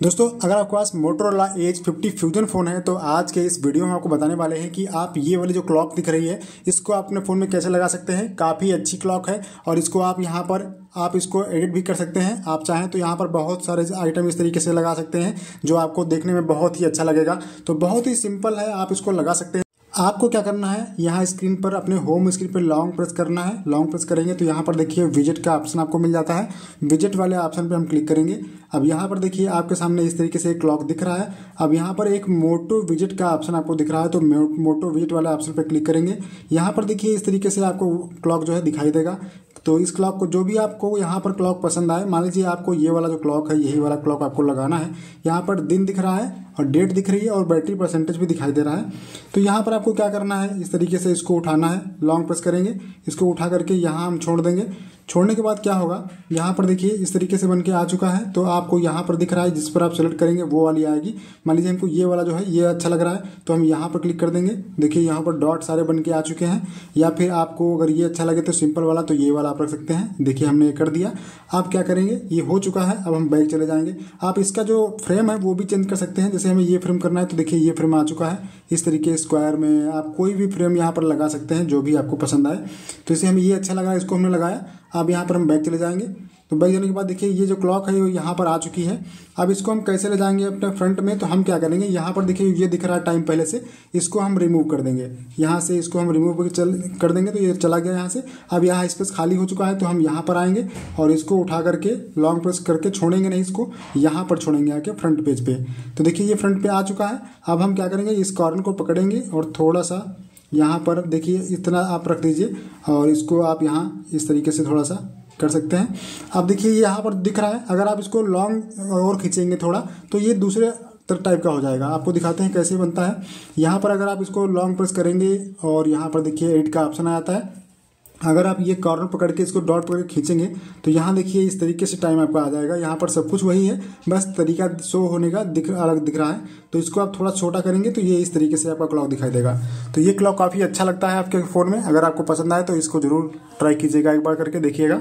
दोस्तों, अगर आपके पास मोटरोला एज 50 फ्यूजन फ़ोन है तो आज के इस वीडियो में आपको बताने वाले हैं कि आप ये वाली जो क्लॉक दिख रही है, इसको आप अपने फ़ोन में कैसे लगा सकते हैं? काफ़ी अच्छी क्लॉक है और इसको आप यहाँ पर, आप इसको एडिट भी कर सकते हैं। आप चाहें तो यहाँ पर बहुत सारे आइटम इस तरीके से लगा सकते हैं, जो आपको देखने में बहुत ही अच्छा लगेगा। तो बहुत ही सिंपल है, आप इसको लगा सकते हैं। आपको क्या करना है? यहाँ स्क्रीन पर अपने होम स्क्रीन पर लॉन्ग प्रेस करना है। लॉन्ग प्रेस करेंगे तो यहाँ पर देखिए विज़िट का ऑप्शन आपको मिल जाता है। विज़िट वाले ऑप्शन पर हम क्लिक करेंगे। अब यहाँ पर देखिए आपके सामने इस तरीके से एक क्लॉक दिख रहा है। अब यहाँ पर एक मोटो विज़िट का ऑप्शन आपको दिख रहा है तो मोटो विज़िट वाले ऑप्शन पर क्लिक करेंगे। यहाँ पर देखिए इस तरीके से आपको क्लॉक जो है दिखाई देगा। तो इस क्लॉक को जो भी आपको यहाँ पर क्लॉक पसंद आए, मान लीजिए आपको ये वाला जो क्लॉक है, यही वाला क्लॉक आपको लगाना है, यहाँ पर दिन दिख रहा है और डेट दिख रही है और बैटरी परसेंटेज भी दिखाई दे रहा है। तो यहाँ पर आपको क्या करना है, इस तरीके से इसको उठाना है लॉन्ग प्रेस करेंगे, इसको उठा करके यहाँ हम छोड़ देंगे। छोड़ने के बाद क्या होगा? यहाँ पर देखिए, इस तरीके से बन के आ चुका है। तो आपको यहाँ पर दिख रहा है, जिस पर आप सेलेक्ट करेंगे, वो वाली आएगी। मान लीजिए हमको ये वाला जो है, ये अच्छा लग रहा है तो हम यहाँ पर क्लिक कर देंगे। देखिए, यहाँ पर डॉट सारे बन के आ चुके हैं। या फिर आपको अगर ये अच्छा लगे तो सिंपल वाला तो ये वाला आप रख सकते हैं। देखिए, हमने ये कर दिया। आप क्या करेंगे? ये हो चुका है, अब हम बैग चले जाएँगे। आप इसका जो फ्रेम है, वो भी चेंज कर सकते हैं। जैसे हमें ये फ्रेम करना है तो देखिए, ये फ्रेम आ चुका है। इस तरीके स्क्वायर में आप कोई भी फ्रेम यहाँ पर लगा सकते हैं, जो भी आपको पसंद आए। तो इसे हमें ये अच्छा लगा, इसको हमने लगाया। अब यहाँ पर हम बैग चले जाएँगे। तो बैग जाने के बाद देखिए, ये जो क्लॉक है, वो यहाँ पर आ चुकी है। अब इसको हम कैसे ले जाएँगे अपने फ्रंट में तो हम क्या करेंगे, यहाँ पर देखिए, ये दिख रहा है टाइम पहले से, इसको हम रिमूव कर देंगे। यहाँ से इसको हम रिमूव चल, कर देंगे तो ये चला गया यहाँ से। अब यहाँ स्पेस खाली हो चुका है तो हम यहाँ पर आएँगे और इसको उठा करके लॉन्ग प्रेस करके छोड़ेंगे नहीं इसको, यहाँ पर छोड़ेंगे आके फ्रंट पेज पे। तो देखिए, ये फ्रंट पे आ चुका है। अब हम क्या करेंगे, इस कॉर्नर को पकड़ेंगे और थोड़ा सा यहाँ पर देखिए, इतना आप रख दीजिए और इसको आप यहाँ इस तरीके से थोड़ा सा कर सकते हैं। अब देखिए यहाँ पर दिख रहा है। अगर आप इसको लॉन्ग और खींचेंगे थोड़ा तो ये दूसरे टाइप का हो जाएगा। आपको दिखाते हैं कैसे बनता है। यहाँ पर अगर आप इसको लॉन्ग प्रेस करेंगे और यहाँ पर देखिए एडिट का ऑप्शन आ जाता है। अगर आप ये कॉर्नर पकड़ के इसको डॉट पकड़ के खींचेंगे तो यहाँ देखिए इस तरीके से टाइम आपका आ जाएगा। यहाँ पर सब कुछ वही है, बस तरीका शो होने का दिख अलग दिख रहा है। तो इसको आप थोड़ा छोटा करेंगे तो ये इस तरीके से आपका क्लॉक दिखाई देगा। तो ये क्लॉक काफ़ी अच्छा लगता है आपके फ़ोन में। अगर आपको पसंद आए तो इसको ज़रूर ट्राई कीजिएगा, एक बार करके देखिएगा।